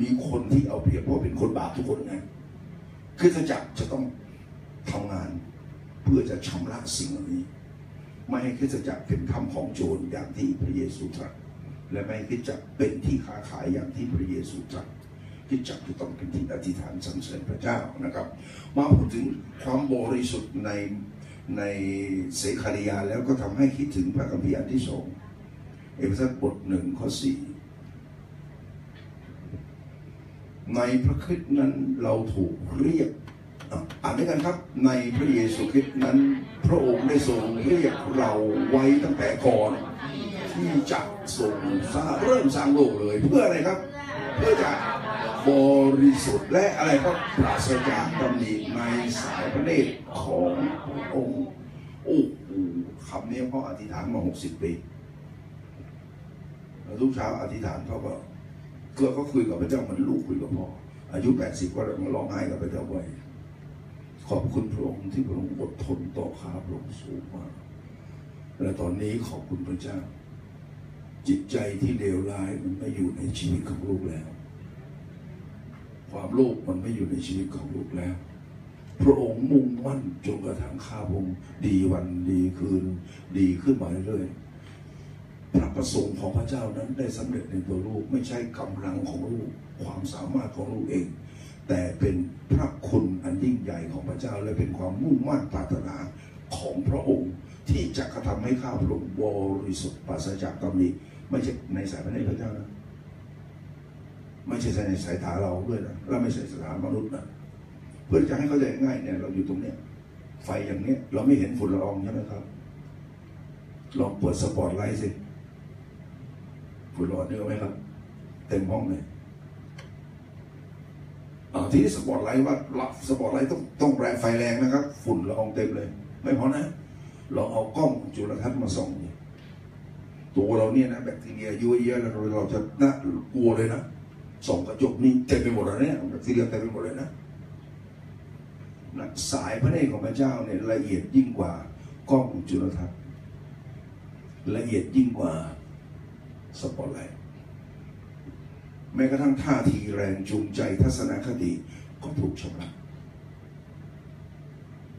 มีคนที่เอาเปรียบเพราะเป็นคนบาปทุกคนไงคือจะจักรจะต้องทำงานเพื่อจะชำระสิ่งเหล่านี้ ไม่ให้คริสตจักรเป็นคำของโจรอย่างที่พระเยซูตรัส และไม่ให้คริสตจักเป็นที่ค้าขายอย่างที่พระเยซูตรัสคริสตจักจะต้องเป็นที่อธิษฐานสรรเสริญพระเจ้านะครับ มาพูดถึงความบริสุทธิ์ในในเสคาริยาแล้วก็ทำให้คิดถึงพระคัมภีร์อันที่สองเอเฟซัสบทหนึ่งข้อสี่ในพระคริสต์นั้นเราถูกเรียกอะอ่านด้วยกันครับ ในพระเยซูคริสต์นั้น พระองค์ได้ทรงเรียกเราไว้ตั้งแต่ก่อน ที่จะทรงสร้างเริ่มสร้างโลกเลย เพื่ออะไรครับ เพื่อจะบริสุทธิ์และอะไรก็ปราศจากตำหนิในสายพระเนตรขององค์โอ้โหคำนี้พ่ออธิษฐานมาหกสิบปีล้วทุกเช้าอธิษฐานเขาก็เกือก็คุยกับพระเจ้าเหมือนลูกคุยกับพ่ออายุแปดสิบก็ร้องไห้กับพระเจ้าไว้ขอบคุณพระองค์ที่พระองค์อดทนต่อข้าพระองค์สูงมากและตอนนี้ขอบคุณพระเจ้า จิตใจที่เลวร้ายมันไม่อยู่ในชีวิตของลูกแล้ว ความโลภมันไม่อยู่ในชีวิตของลูกแล้ว พระองค์มุ่งมั่นจนกระทั่งข้าพงดีวันดีคืน ดีขึ้นมาเรื่อยๆพระประสงค์ของพระเจ้านั้นได้สำเร็จในตัวลูกไม่ใช่กำลังของลูก ความสามารถของลูกเอง แต่เป็นพระคุณอันยิ่งใหญ่ของพระเจ้าและเป็นความมุ่งมั่นปรารถนาของพระองค์ที่จะกระทำให้ข้าพระองค์บริสุทธิ์ปราศจากตำหนิ ไม่ใช่ในสายพระเนตรพระเจ้านะไม่ใช่ในสายตาเราด้วยนะและไม่ใช่สายตามนุษย์นะเพื่อจะให้เข้าใจง่ายเนี่ย เราอยู่ตรงเนี้ยไฟอย่างเนี้ย เราไม่เห็นฝุ่นละอองใช่ไหมครับลองเปิดสปอตไลท์สิฝุ่นละอองเยอะไหมครับ เต็มห้องเลยอ่าทีนี้สปอตไลท์ว่ารับสปอตไลท์ต้องต้องแรงไฟแรงนะครับ ฝุ่นละอองเต็มเลย ไม่พอนะลองเอากล้องจุลทรรศน์มาส่อง ตัวเราเนี่ยนะแบคทีเรียเยอะแยะแล้วเราเราจะน่ากลัวเลยนะส่องกระจกนี่เต็มไปหมดแล้วเนี่ยแบคทีเรียเต็มไปหมดเลยนะสายพระเนตรของพระเจ้าเนี่ยละเอียดยิ่งกว่ากล้องจุลทรรศน์ละเอียดยิ่งกว่าสปอตไลท์แม้กระทั่งท่าทีแรงจูงใจทัศนคติก็ถูกชำระ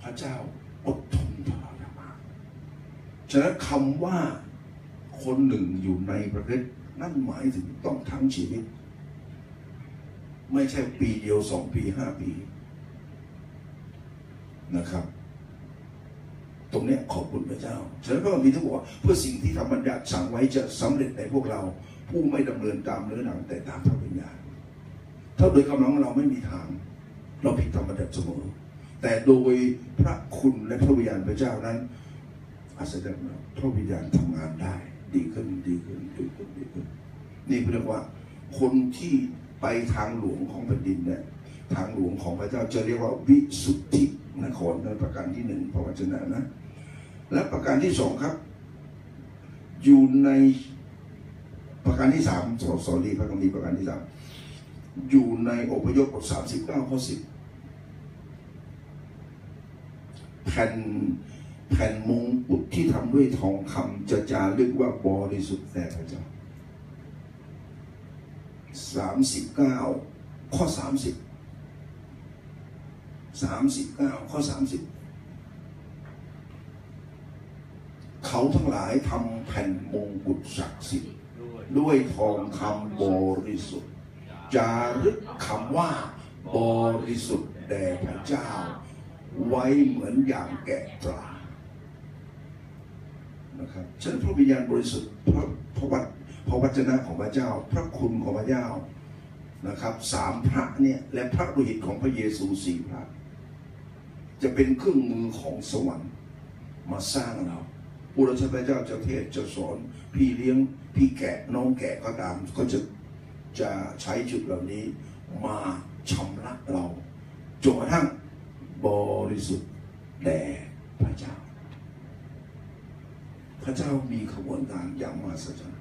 พระเจ้าอดทนต่อเรมากฉะนั้นคำว่า คนหนึ่งอยู่ในประเทศนั่นหมายถึงต้องทั้งชีวิต ไม่ใช่ปีเดียวสองปีห้าปีนะครับ ตรงนี้ขอบคุณพระเจ้าฉะนั้นพระคัมภีร์ที่บอกว่าเพื่อสิ่งที่ธรรมบัญญัติสั่งไว้จะสำเร็จในพวกเรา ผู้ไม่ดำเนินตามเนื้อหนังแต่ตามพระวิญญาณถ้าโดยกำลังเราไม่มีทาง เราผิดธรรมบัญญัติเสมอแต่โดยพระคุณและพระวิญญาณพระเจ้านั้นอาศัยพระวิญญาณทำงานได้ ดีขึ้นดีขึ้นดีขึ้นดีขึ้นนี่เรียกว่า คนที่ไปทางหลวงของแผ่นดินเนี่ยทางหลวงของพระเจ้าจะเรียกว่าวิสุทธินครในประการที่หนึ่งพระวจนะนะ และประการที่สองครับ อยู่ในประการที่สามสอสอรีพระคัมภีร์ประการที่สามอยู่ในอพยพบทสามสิบเก้าข้อสิบแผ่น แผ่นมงกุฎที่ทำด้วยทองคำจะจารึกว่าบริสุทธิ์แด่พระเจ้าสามสิบเก้าข้อสามสิบสามสิบเก้าข้อสามสิบเขาทั้งหลายทำแผ่นมงกุฎศักดิ์สิทธิ์ด้วยทองคำบริสุทธิ์ จารึกคำว่า บริสุทธิ์แด่พระเจ้า ไว้เหมือนอย่างแกะตรา นะครับฉันพระวิญญาณบริสุทธิ์พระพระวัจพระวจนะของพระเจ้า พระคุณของพระเจ้านะครับสามพระเนี่ยและพระโลหิตของพระเยซูสี่พระ จะเป็นเครื่องมือของสวรรค์มาสร้างเราผู้รับใช้พระเจ้าจะเทศจะสอน พี่เลี้ยงพี่แกะน้องแกะก็ตาม ก็จะจะใช้จุดเหล่านี้มาชำระเราจนกระทั่งบริสุทธิ์แด่พระเจ้า พระเจ้ามีขบวนการอย่างมหัศจรรย์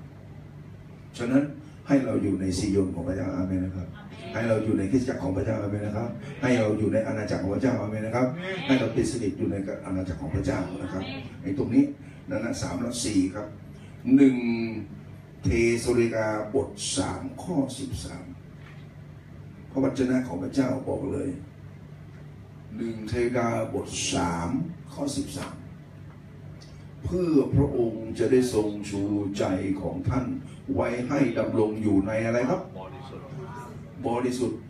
ฉะนั้นให้เราอยู่ในซีโยนของพระเจ้าอาเมนนะครับ ให้เราอยู่ในคริสตจักรของพระเจ้าอาเมนนะครับ ให้เราอยู่ในอาณาจักรของพระเจ้าอาเมนนะครับ ให้เราติดสนิทอยู่ในอาณาจักรของพระเจ้านะครับในตรงนี้นั่นนะสามและสี่ครับหนึ่งเทสโลนิกาบทสามข้อสิบสามพระวจนะของพระเจ้าบอกเลยหนึ่งเทกาบทสามข้อสิบสาม เพื่อพระองค์จะได้ทรงชูใจของท่าน ไว้ให้ดำรงอยู่ในอะไรครับบริสุทธิ์บริสุทธิ์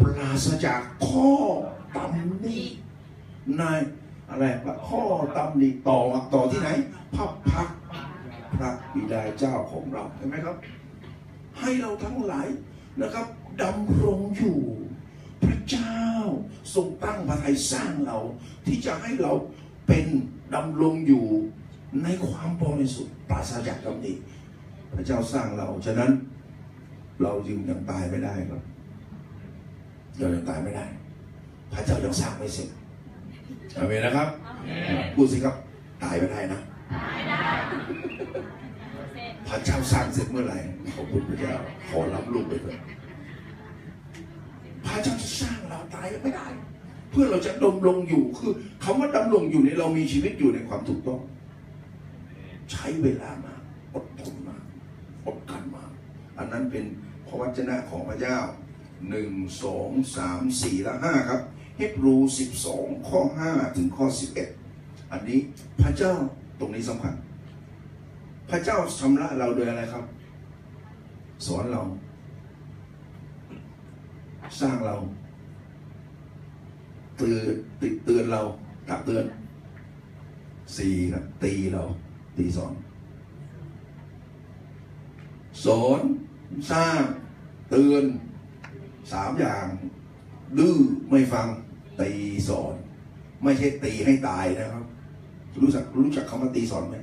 ปราศจากข้อตำหนิในอะไรข้อตำหนิต่อต่อที่ไหนพระพักพระบิดาเจ้าของเราเห็นไหมครับ ให้เราทั้งหลายนะครับดำรงอยู่ พระเจ้าทรงตั้งพระทัยสร้างเราที่จะให้เราเป็น ดำรงอยู่ในความบริสุทธิ์ปราศจากตำหนิพระเจ้าสร้างเรา ฉะนั้น เราจึงยังตายไม่ได้ครับเรายังตายไม่ได้ พระเจ้ายังสร้างไม่เสร็จอาเมนนะครับพูดสิครับ ตายไม่ได้นะพระเจ้าสร้างเสร็จเมื่อไหร่ขอบคุณพระเจ้าขอรับลูกไปเถอะพระเจ้าจะสร้างเราตายไม่ได้ พื่อเราจะดำรงอยู่ คือคำว่าดำรงอยู่นี่เรามีชีวิตอยู่ในความถูกต้อง ใช้เวลามาอดทนมาอดกันมาอันนั้นเป็นพระวจนะของพระเจ้าหนึ่งสองสามสี่และห้าครับเฮบรูสิบสองข้อห้าถึงข้อสิบเอ็ดอันนี้พระเจ้าตรงนี้สำคัญ พระเจ้าชำระเราโดยอะไรครับ สอนเรา สร้างเรา เตือนติดเตือนเราตักเตือนสี่ครับตีเรา ตีสอนสอนสร้างเตือนสามอย่าง ดื้อไม่ฟัง ตีสอน ไม่ใช่ตีให้ตายนะครับ รู้จักรู้จักคำว่าตีสอนไหม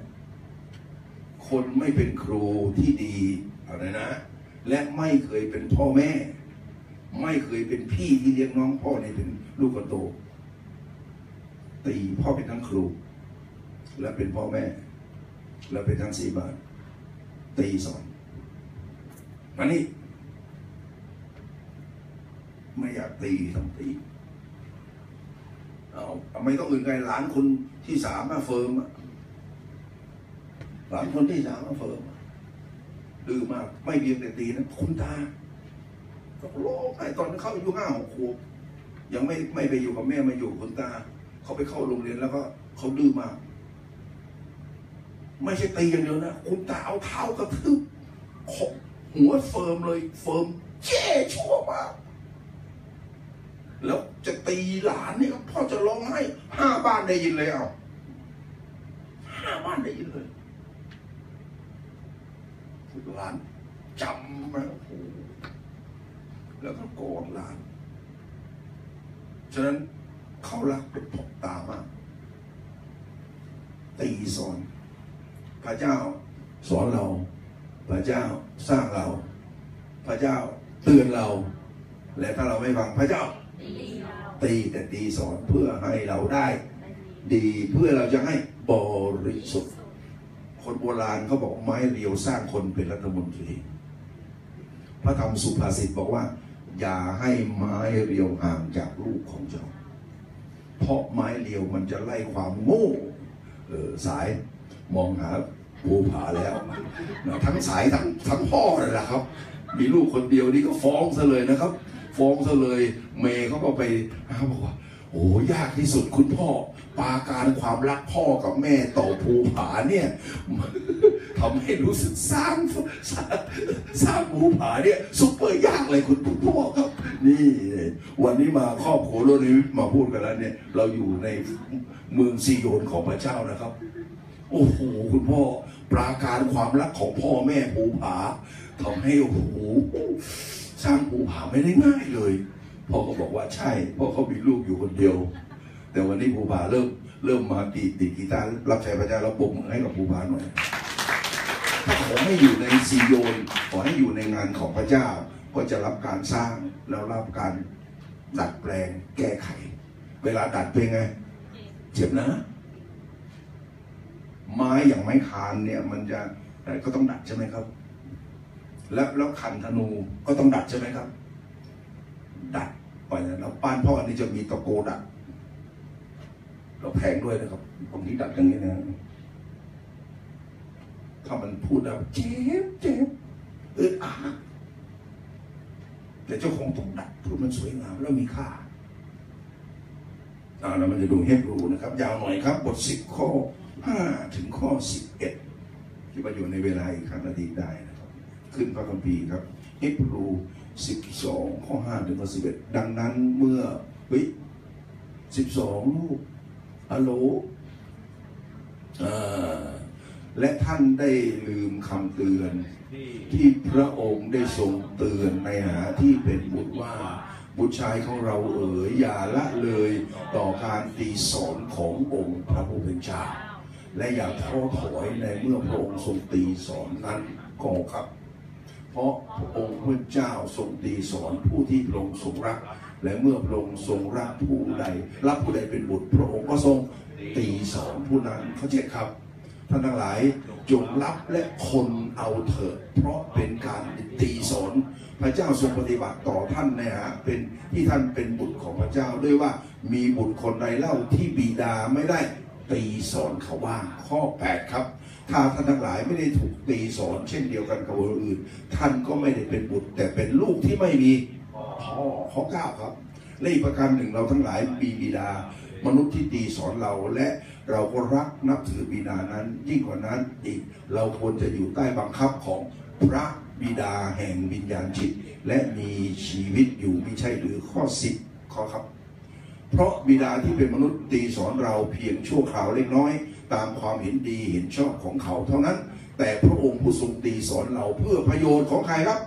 คนไม่เป็นครูที่ดีอะไรนะ และไม่เคยเป็นพ่อแม่ ไม่เคยเป็นพี่ที่เลี้ยงน้องพ่อเนี่ยเป็น ลูกคนโตตีพ่อเป็นทั้งครู และเป็นพ่อแม่ และเป็นทั้งสีบาทตีสอนอันนี้ไม่อยากตีต้องตีเอาไม่ต้องอื่นไกลหลานคนที่สามมาเฟิร์มหลานคนที่สามก็เฟิร์มดื้อมาก ไม่เพียงแต่ตีนะคุณตาก็ร้องไห้ตอนเขาอายุห้าหกขวบ ยังไม่ไม่ไปอยู่กับแม่มาอยู่คุณตา เขาไปเข้าโรงเรียนแล้วก็เขาดื้อมากไม่ใช่ตีอย่างเดียวนะคุณตาเอาเท้ากระทืบขบหัวเฟิร์มเลย เฟิร์มเจ๊ชั่วมากแล้วจะตีหลานนี่พ่อจะร้องไห้ห้าบ้านได้ยินเลยเอาห้าบ้านได้ยินเลยหลานจำนะโอ้แล้วก็โกรธหลาน ฉะนั้นเขารักเป็นพกตามากตีสอน พระเจ้าสอนเรา พระเจ้าสร้างเรา พระเจ้าเตือนเรา และถ้าเราไม่ฟังพระเจ้า ตีแต่ตีสอนเพื่อให้เราได้ ดีเพื่อเราจะให้บริสุทธิ์ คนโบราณเขาบอกไม้เรียวสร้างคนเป็นรัฐมนตรีพระธรรมสุภาษิตบอกว่า อย่าให้ไม้เรียวห่างจากลูกของเจ้า เพราะไม้เรียวมันจะไล่ความโง่เออสายมองหาภูผาแล้วนะทั้งสายทั้งทั้งพ่อเลยนะครับ มีลูกคนเดียวนี่ก็ฟ้องซะเลยนะครับ ฟ้องซะเลย เมย์เขาก็ไปเขาบอกว่าโอ้ยากที่สุดคุณพ่อ ปาการความรักพ่อกับแม่ต่อภูผาเนี่ย ทำให้รู้สึกสร้างสร้างสร้างภูผาเนี่ยซุปเปอร์ยากเลยคุณพ่อครับ นี่วันนี้มาครอบครัวโลกนี้มาพูดกันแล้วเนี่ย เราอยู่ในเมืองซีโยนของพระเจ้านะครับ โอ้โหคุณพ่อปราการความรักของพ่อแม่ภูผาทำให้โอ้โหสร้างภูผาไม่ได้ง่ายเลยพ่อก็บอกว่าใช่เพ่อเขามีลูกอยู่คนเดียว แต่วันนี้ภูผาเริ่มเริ่มมาตีตีกีตาร์รับใช้พระเจ้าแล้วปรบมือให้กับภูผาหน่อย ขอให้อยู่ในซีโยนขอให้อยู่ในงานของพระเจ้า ก็จะรับการสร้างแล้วรับการดัดแปลงแก้ไข เวลาดัดเป็นไง เจ็บนะ ไม้อย่างไม้คานเนี่ย มันจะก็ต้องดัดใช่ไหมครับ แล้วแล้วคันธนูก็ต้องดัดใช่ไหมครับ ดัดไปแล้วบ้านพ่ออันนี้จะมีตะโกดัดเราแพงด้วยนะครับบางที่ดัดอย่างนี้นะ ถ้ามันพูดแล้วเจ็บเจ็บเอึดอัดแต่เจ้าของต้องดัดเพื่อมันสวยงามแล้วมีค่าอ่าแล้วมันจะดูเฮบรูนะครับ ยาวหน่อยครับ บทสิบข้อห้าถึงข้อสิบเอ็ดคิดว่าอยู่ในเวลาอีกครั้งนาทีได้นะครับ ขึ้นพระคัมภีร์ครับเฮบรูสิบสองข้อห้าถึงข้อสิบเอ็ดดังนั้นเมื่อเฮ้ยสิบสองลูกฮัลโหลอ่า และท่านได้ลืมคำเตือน ที่พระองค์ได้ทรงเตือนในหาที่เป็นบุตรว่า บุตรชายของเราเอ๋ยอย่าละเลยต่อการตีสอนขององค์พระผู้เป็นเจ้าและอย่าท้อถอยในเมื่อพระองค์ทรงตีสอนนั้นก็ครับ เพราะพระองค์พระเจ้าทรงตีสอนผู้ที่พระองค์ทรงรัก และเมื่อพระองค์ทรงรักผู้ใด รับผู้ใดเป็นบุตรพระองค์ก็ทรงตีสอนผู้นั้นเขาใจครับ ท่านทั้งหลายจงรับและคนเอาเถิด เพราะเป็นการตีสอนพระเจ้าทรงปฏิบัติต่อท่านนะฮะเป็นที่ท่านเป็นบุตรของพระเจ้าด้วยว่ามีบุตรคนใดเล่าที่บิดาไม่ได้ตีสอนเขาบ้างข้อ 8 ครับ ถ้าท่านทั้งหลายไม่ได้ถูกตีสอนเช่นเดียวกันกับคนอื่น ท่านก็ไม่ได้เป็นบุตร แต่เป็นลูกที่ไม่มีพ่อข้อเก้าครับและอีกประการหนึ่งเราทั้งหลายมีบิดามนุษย์ที่ตีสอนเราและ เราก็รักนับถือบิดานั้น ยิ่งกว่านั้นอีกเราควรจะอยู่ใต้บังคับของพระบิดาแห่งวิญญาณจิต และมีชีวิตอยู่ไม่ใช่หรือข้อสิบข้อครับ เพราะบิดาที่เป็นมนุษย์ตีสอนเราเพียงชั่วคราวเล็กน้อย ตามความเห็นดีเห็นชอบของเขาเท่านั้น แต่พระองค์ผู้ทรงตีสอนเราเพื่อประโยชน์ของใครครับ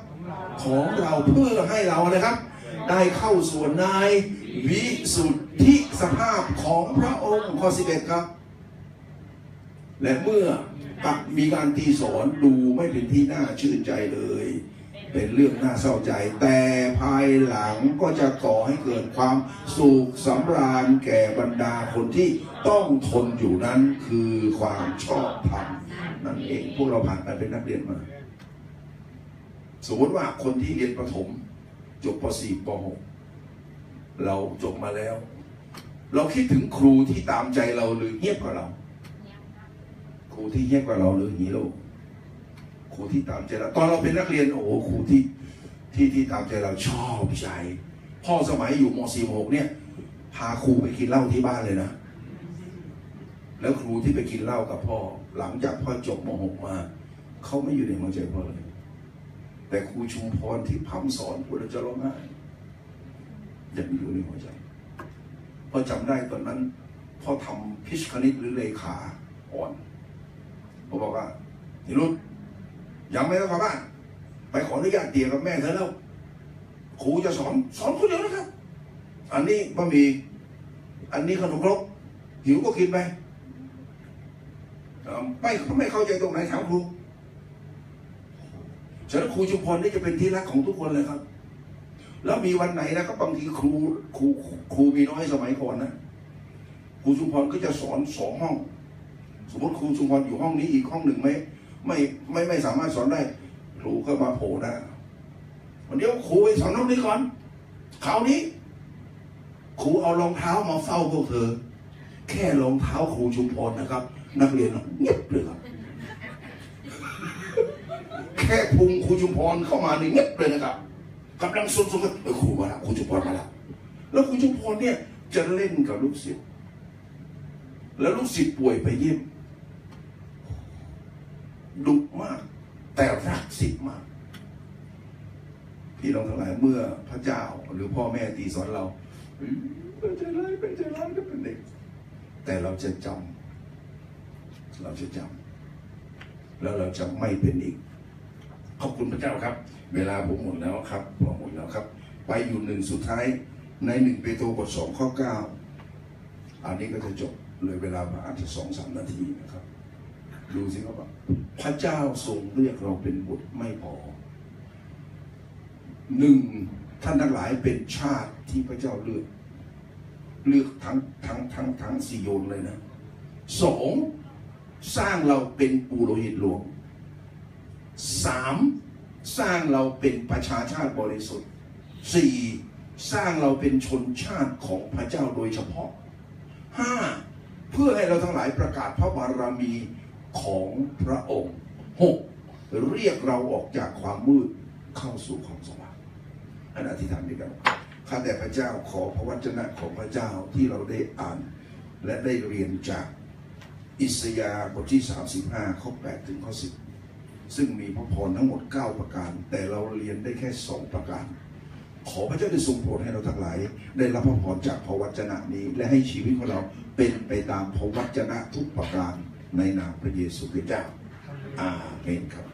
ของเราเพื่อให้เรานะครับ ได้เข้าส่วนใน วิสุทธิสภาพของพระองค์ข้อ11ครับ และเมื่อตักมีการตีสอนดูไม่เป็นที่น่าชื่นใจเลย เป็นเรื่องน่าเศร้าใจ แต่ภายหลังก็จะก่อให้เกิดความสุขสำราญแก่บรรดาคนที่ต้องทนอยู่นั้นคือความชอบธรรมนั่นเองพวกเราผ่านไปเป็นนักเรียนมา สมมติว่าคนที่เรียนประถมจบป .4 ป .6 เราจบมาแล้ว เราคิดถึงครูที่ตามใจเราหรือเงียบกว่าเรา ครูที่เงียบกว่าเราหรือฮีโร่ครูที่ตามใจเราตอนเราเป็นนักเรียนโอ้โหครูที่ที่ที่ตามใจเราชอบใจ พ่อสมัยอยู่ม .4 ม .6 เนี่ย พาครูไปกินเหล้าที่บ้านเลยนะ แล้วครูที่ไปกินเหล้ากับพ่อ หลังจากพ่อจบม .6 มาเขาไม่อยู่ในหัวใจพ่อเลย แต่ครูชุมพรที่พร่ำสอนพูจะร้องไห้ ยังอยู่ในหัวใจพราะจำได้ตอนนั้นพ่อทำพิชคณิตหรือเลขาอ่อนผมบอกว่านิรุตยังไม่ต้องกลับบ้านไปขออนุญาตเตียกับแม่เธอแล้วครูจะสอนสอนคนเดียวนะครับ อันนี้บะหมี่อันนี้ขนมครกหิวก็กินไปเอ่อไม่ไม่เข้าใจตรงไหนถามครูฉะนั้นครูชุมพรนี่จะเป็นที่รักของทุกคนเลยครับ แล้วมีวันไหนนะก็บางทีครูครูครูมีน้อยสมัยก่อนนะครูชุมพรก็จะสอนสองห้อง สมมติครูชุมพรอยู่ห้องนี้อีกห้องหนึ่งไม่ไม่ไม่ไม่สามารถสอนได้ ครูก็มาโผล่หน้าวันเดียวครูไปสอนห้องนี้ก่อนคราวนี้ครูเอารองเท้ามาเฝ้าพวกเธอ แค่รองเท้าครูชุมพรนะครับ นักเรียนเงียบเลยครับแค่พุงครูชุมพรเข้ามาในเงียบเลยนะครับ กำลังซุ่มๆเออครูมาแล้วครูชุมพรมาแล้วแล้วครูชุมพรเนี่ยจะเล่นกับลูกศิษย์แล้วลูกศิษย์ป่วยไปเยี่ยมดุมาก แต่รักศิษย์มาก พี่น้องทั้งหลายเมื่อพระเจ้าหรือพ่อแม่ตีสอนเราเป็นใจร้ายเป็นใจร้ายก็เป็นเด็ก แต่เราจะจำเราจะจำแล้วเราจะไม่เป็นอีก ขอบคุณพระเจ้าครับ เวลาผมหมดแล้วครับผมหมดแล้วครับ ไปอยู่หนึ่งสุดท้ายในหนึ่งเปโตรบทสองข้อเก้าอันนี้ก็จะจบเลยเวลามาอาจจะสองสามนาทีนะครับ ดูสิครับว่าพระเจ้าทรงเรียกเราเป็นบุตรไม่พอหนึ่งท่านทั้งหลายเป็นชาติที่พระเจ้าเลือก เลือกทั้งทั้งทั้งทั้งสี่โยนเลยนะสองสร้างเราเป็นปุโรหิตหลวงสาม สร้างเราเป็นประชาชาติบริสุทธิ์สี่สร้างเราเป็นชนชาติของพระเจ้าโดยเฉพาะห้าเพื่อให้เราทั้งหลายประกาศพระบารมีของพระองค์หกเรียกเราออกจากความมืดเข้าสู่ความสว่างอันอธิษฐานด้วยกันข้าแต่พระเจ้าขอพระวจนะของพระเจ้าที่เราได้อ่าน และได้เรียนจากอิสยาห์บทที่ 35 ข้อ 8 ถึงข้อ 10 ซึ่งมีพระพรทั้งหมด 9 ประการ แต่เราเรียนได้แค่ 2 ประการ ขอพระเจ้าได้ทรงโปรดให้เราทั้งหลาย ได้รับพระพรจากพระวจนะนี้ และให้ชีวิตของเราเป็นไปตามพระวจนะทุกประการในนามพระเยซูคริสต์เจ้าอาเมนครับ